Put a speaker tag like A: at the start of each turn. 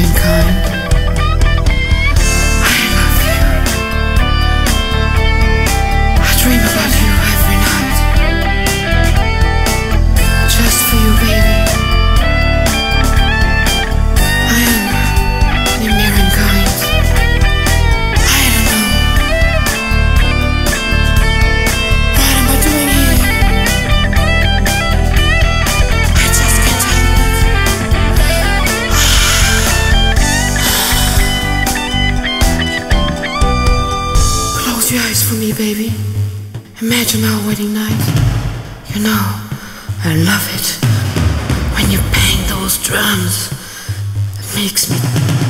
A: caring. baby. Imagine our wedding night. You know, I love it. When you bang those drums, it makes me